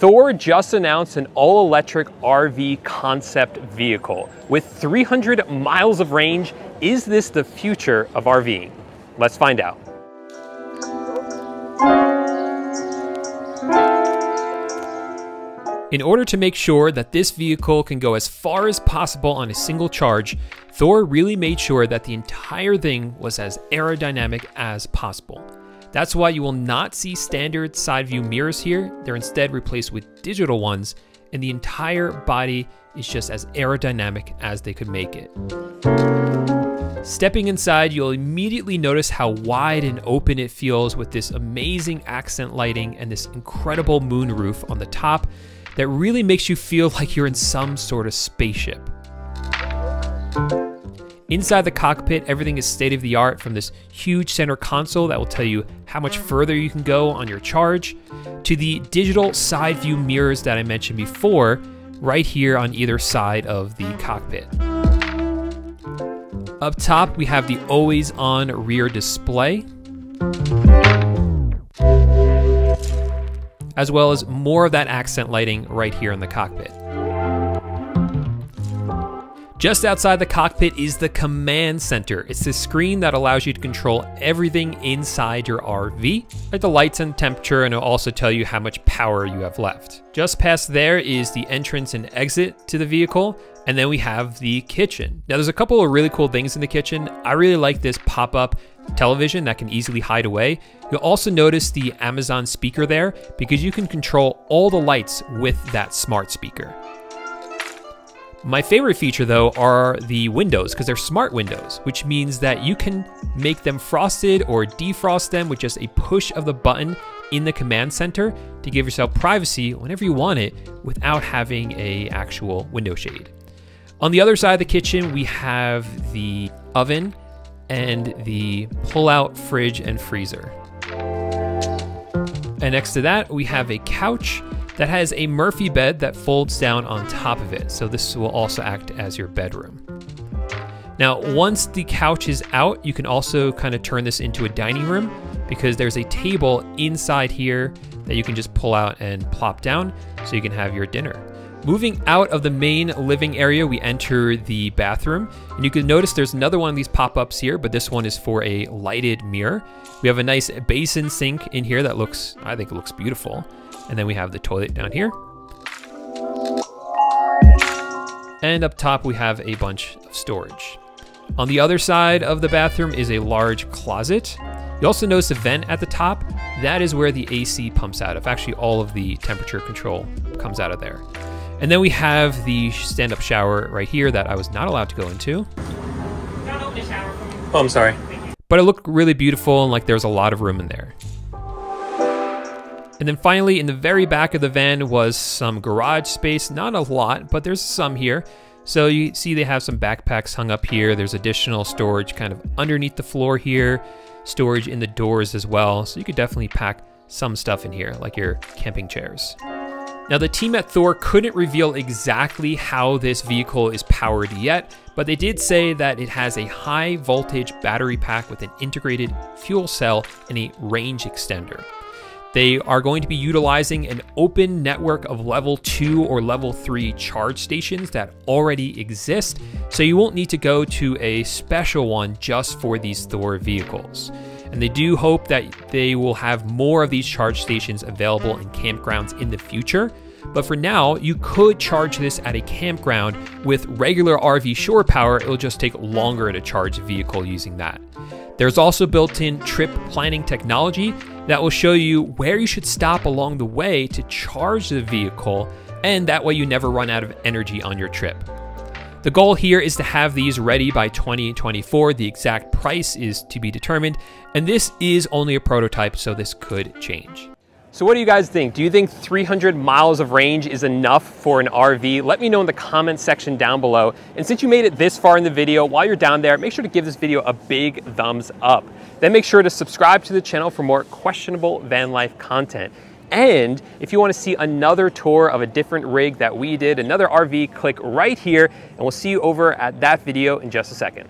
Thor just announced an all-electric RV concept vehicle. With 300 miles of range, is this the future of RVing? Let's find out. In order to make sure that this vehicle can go as far as possible on a single charge, Thor really made sure that the entire thing was as aerodynamic as possible. That's why you will not see standard side view mirrors here. They're instead replaced with digital ones, and the entire body is just as aerodynamic as they could make it. Stepping inside, you'll immediately notice how wide and open it feels with this amazing accent lighting and this incredible moon roof on the top that really makes you feel like you're in some sort of spaceship. Inside the cockpit, everything is state of the art from this huge center console that will tell you how much further you can go on your charge, to the digital side view mirrors that I mentioned before, right here on either side of the cockpit. Up top, we have the always on rear display, as well as more of that accent lighting right here in the cockpit. Just outside the cockpit is the command center. It's the screen that allows you to control everything inside your RV, like the lights and temperature, and it'll also tell you how much power you have left. Just past there is the entrance and exit to the vehicle, and then we have the kitchen. Now there's a couple of really cool things in the kitchen. I really like this pop-up television that can easily hide away. You'll also notice the Amazon speaker there because you can control all the lights with that smart speaker. My favorite feature though are the windows because they're smart windows, which means that you can make them frosted or defrost them with just a push of the button in the command center to give yourself privacy whenever you want it without having a actual window shade. On the other side of the kitchen, we have the oven and the pull-out fridge and freezer. And next to that, we have a couch that has a Murphy bed that folds down on top of it. So this will also act as your bedroom. Now, once the couch is out, you can also kind of turn this into a dining room because there's a table inside here that you can just pull out and plop down so you can have your dinner. Moving out of the main living area, we enter the bathroom. And you can notice there's another one of these pop-ups here, but this one is for a lighted mirror. We have a nice basin sink in here that looks, I think it looks beautiful. And then we have the toilet down here. And up top, we have a bunch of storage. On the other side of the bathroom is a large closet. You also notice a vent at the top. That is where the AC pumps out of. Actually, all of the temperature control comes out of there. And then we have the stand-up shower right here that I was not allowed to go into. Oh, I'm sorry. But it looked really beautiful and like there was a lot of room in there. And then finally, in the very back of the van was some garage space. Not a lot, but there's some here. So you see they have some backpacks hung up here. There's additional storage kind of underneath the floor here. Storage in the doors as well. So you could definitely pack some stuff in here, like your camping chairs. Now the team at Thor couldn't reveal exactly how this vehicle is powered yet, but they did say that it has a high voltage battery pack with an integrated fuel cell and a range extender. They are going to be utilizing an open network of level 2 or level 3 charge stations that already exist, so you won't need to go to a special one just for these Thor vehicles. And they do hope that they will have more of these charge stations available in campgrounds in the future. But for now, you could charge this at a campground with regular RV shore power. It'll just take longer to charge a vehicle using that. There's also built in trip planning technology that will show you where you should stop along the way to charge the vehicle, and that way you never run out of energy on your trip. The goal here is to have these ready by 2024. The exact price is to be determined, and this is only a prototype, so this could change. So what do you guys think? Do you think 300 miles of range is enough for an RV? Let me know in the comments section down below. And since you made it this far in the video, while you're down there, make sure to give this video a big thumbs up. Then make sure to subscribe to the channel for more questionable van life content. And if you want to see another tour of a different rig that we did, another RV, click right here, and we'll see you over at that video in just a second.